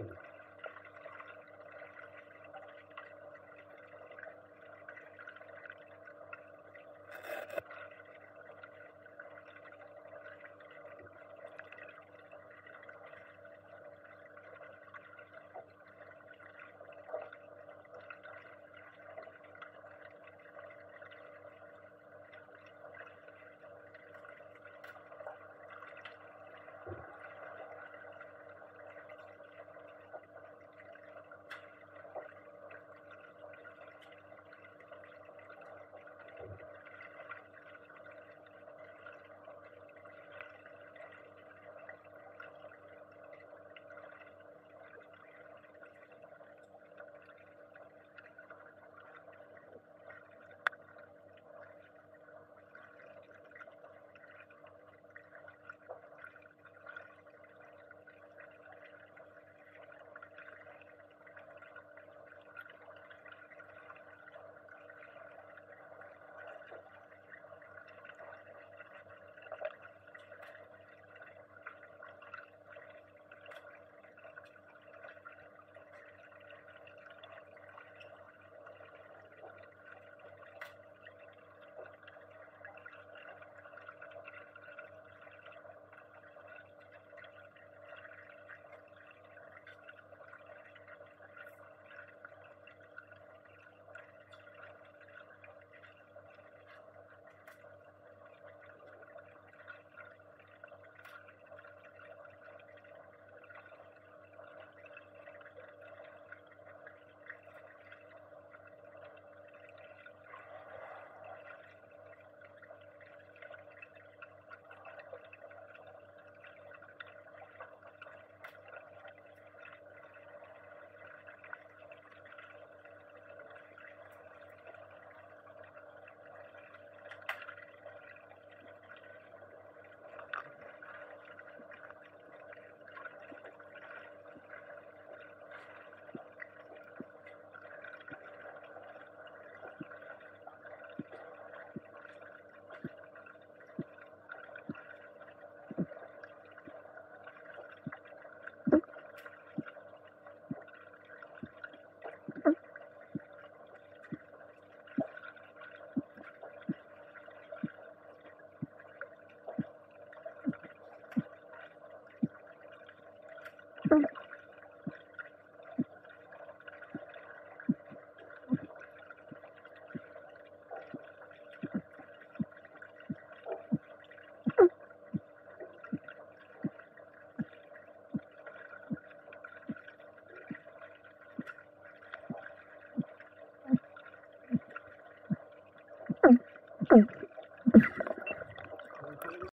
October.